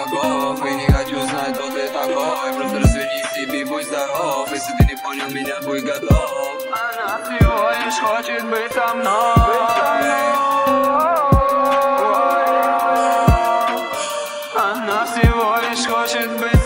врагов И не хочу знать, кто ты такой. Просто разведи себе, будь здоров. Если ты не понял меня, будь готов. Она всего лишь хочет быть со мной. Она всего лишь хочет быть